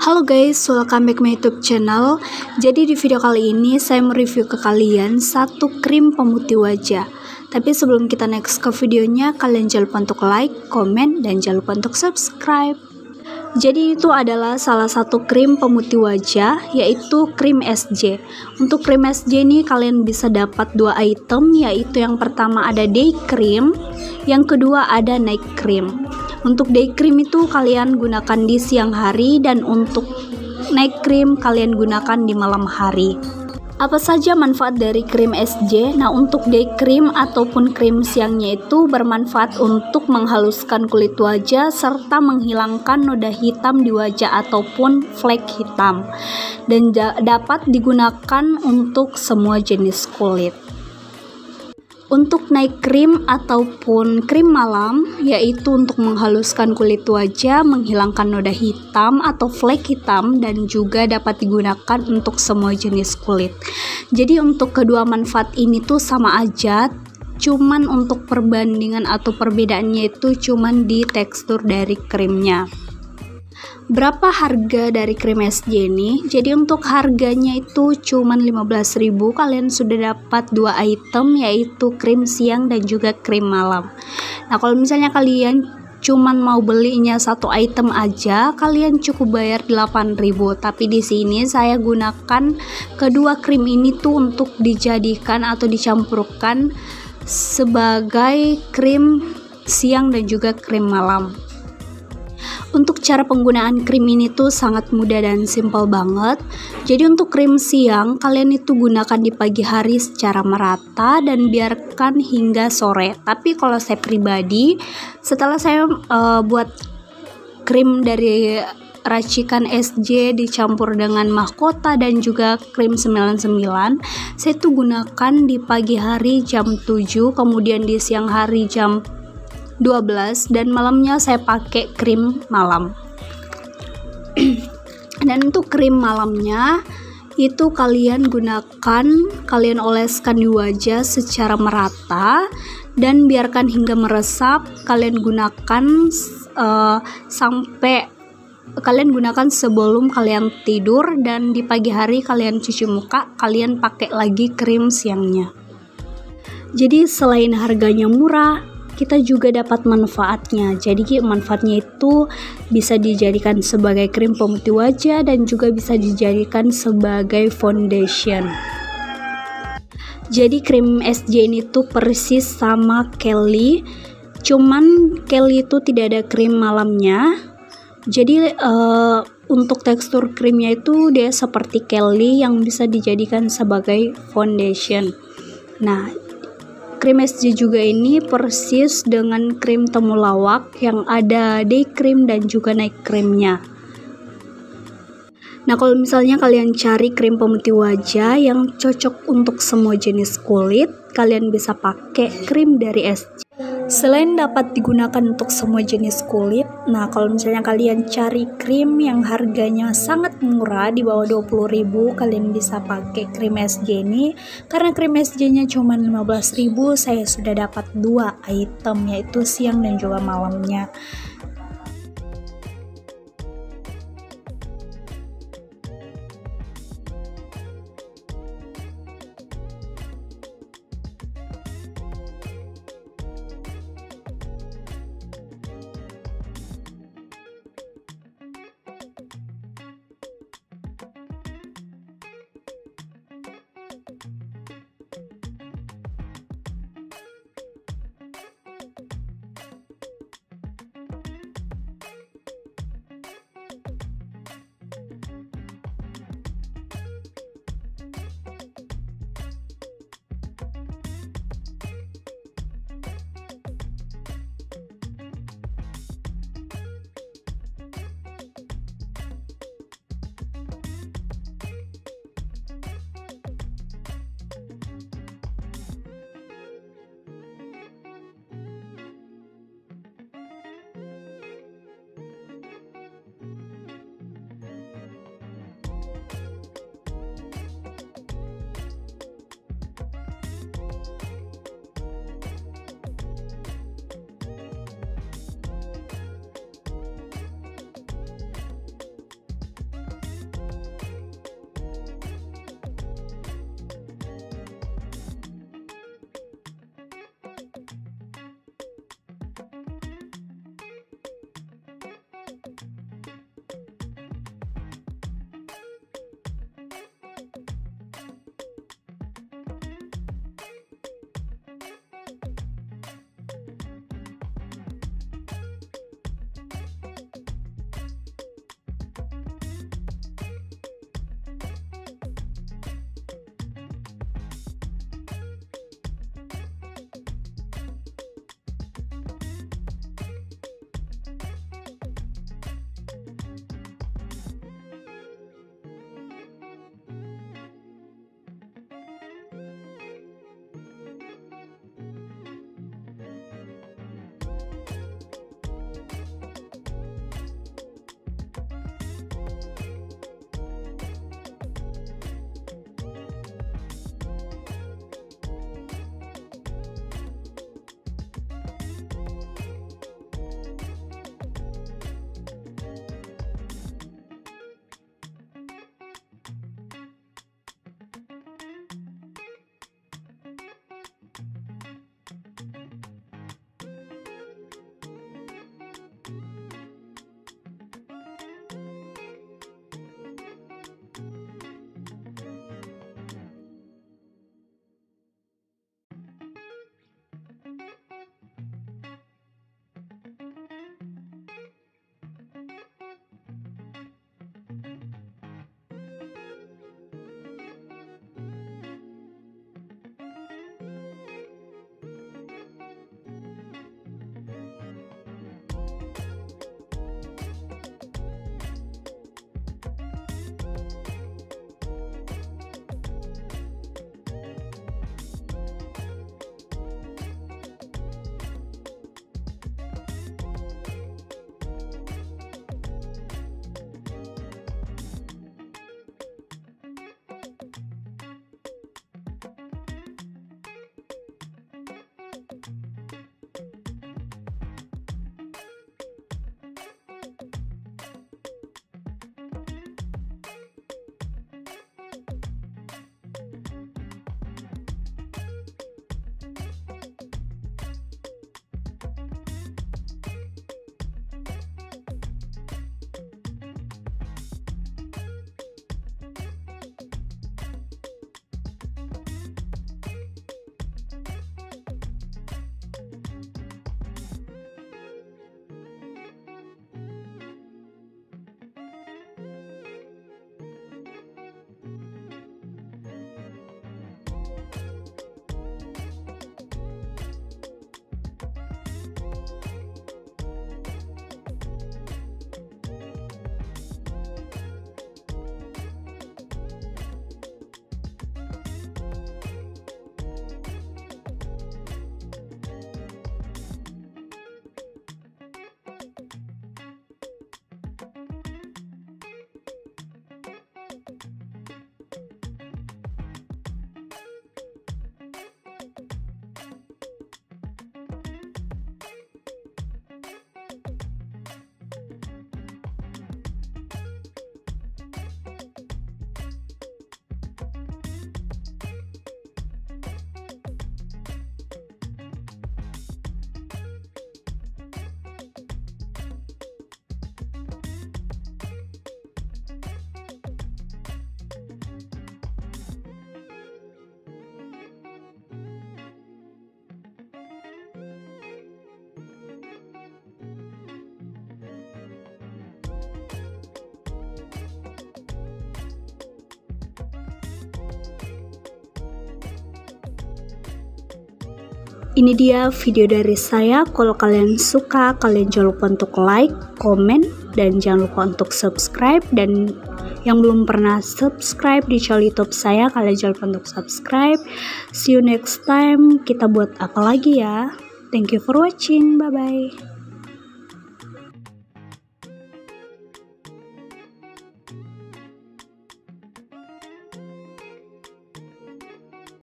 Halo guys, welcome back my YouTube channel. Jadi di video kali ini saya mereview ke kalian satu krim pemutih wajah. Tapi sebelum kita next ke videonya, kalian jangan lupa untuk like, comment, dan jangan lupa untuk subscribe. Jadi itu adalah salah satu krim pemutih wajah yaitu krim SJ. Untuk krim SJ ini kalian bisa dapat dua item yaitu yang pertama ada day cream, yang kedua ada night cream. Untuk day cream itu kalian gunakan di siang hari dan untuk night cream kalian gunakan di malam hari. Apa saja manfaat dari krim SJ? Nah, untuk day cream ataupun krim siangnya itu bermanfaat untuk menghaluskan kulit wajah serta menghilangkan noda hitam di wajah ataupun flek hitam dan dapat digunakan untuk semua jenis kulit. Untuk night cream ataupun krim malam, yaitu untuk menghaluskan kulit wajah, menghilangkan noda hitam atau flek hitam, dan juga dapat digunakan untuk semua jenis kulit. Jadi untuk kedua manfaat ini tuh sama aja, cuman untuk perbandingan atau perbedaannya itu cuman di tekstur dari krimnya berapa harga dari krim SJ ini? Jadi untuk harganya itu cuman 15.000 kalian sudah dapat dua item yaitu krim siang dan juga krim malam. Nah kalau misalnya kalian cuman mau belinya satu item aja kalian cukup bayar 8000 tapi di sini saya gunakan kedua krim ini tuh untuk dijadikan atau dicampurkan sebagai krim siang dan juga krim malam untuk cara penggunaan krim ini tuh sangat mudah dan simpel banget. Jadi untuk krim siang, kalian itu gunakan di pagi hari secara merata dan biarkan hingga sore. Tapi kalau saya pribadi, setelah saya uh, buat krim dari racikan SJ dicampur dengan mahkota dan juga krim 99 saya tuh gunakan di pagi hari jam 7 kemudian di siang hari jam 12 dan malamnya saya pakai krim malam. Dan untuk krim malamnya itu kalian gunakan kalian oleskan di wajah secara merata dan biarkan hingga meresap. Kalian gunakan uh, sampai kalian gunakan sebelum kalian tidur dan di pagi hari kalian cuci muka kalian pakai lagi krim siangnya. Jadi selain harganya murah kita juga dapat manfaatnya. Jadi manfaatnya itu bisa dijadikan sebagai krim pemutih wajah dan juga bisa dijadikan sebagai foundation. Jadi krim SJ ini tuh persis sama Kelly, cuman Kelly itu tidak ada krim malamnya. Jadi uh, untuk tekstur krimnya itu dia seperti Kelly yang bisa dijadikan sebagai foundation. Nah, Krim SJ juga ini persis dengan krim temulawak yang ada day cream dan juga night creamnya. Nah, kalau misalnya kalian cari krim pemutih wajah yang cocok untuk semua jenis kulit, kalian bisa pakai krim dari SJ. Selain dapat digunakan untuk semua jenis kulit, nah kalau misalnya kalian cari krim yang harganya sangat murah di bawah 20.000, kalian bisa pakai krim SJ ini karena krim SJ-nya cuma 15.000, saya sudah dapat dua item yaitu siang dan juga malamnya. Ini dia video dari saya. Kalau kalian suka, kalian jangan lupa untuk like, komen, dan jangan lupa untuk subscribe. Dan yang belum pernah subscribe di channel YouTube saya, kalian jangan lupa untuk subscribe. See you next time. Kita buat apa lagi ya? Thank you for watching. Bye bye.